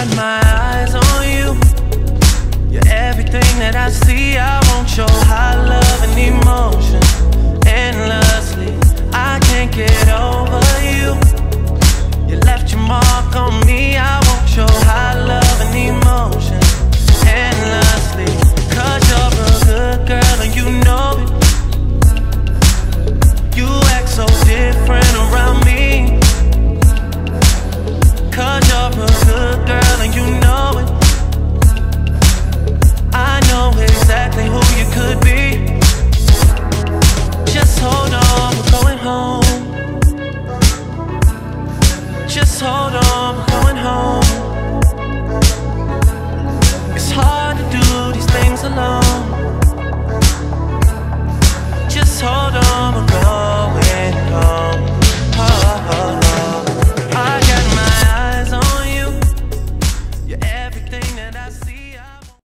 had my eyes on you. You're everything that I see, I want your high. just hold on, we're going home. It's hard to do these things alone. Just hold on, we're going home. Oh, oh, oh. I got my eyes on you. You're everything that I see.